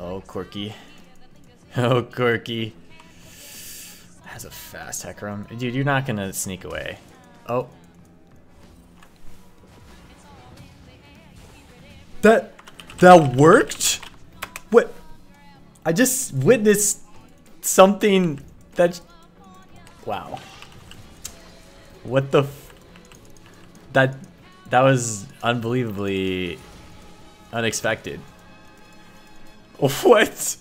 Oh, Corki. Oh, Corki. Has a fast Hecarim. Dude, you're not gonna sneak away. Oh. That... That worked? What? I just witnessed something that... Wow. What the... that... That was unbelievably unexpected. What?